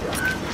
Yeah.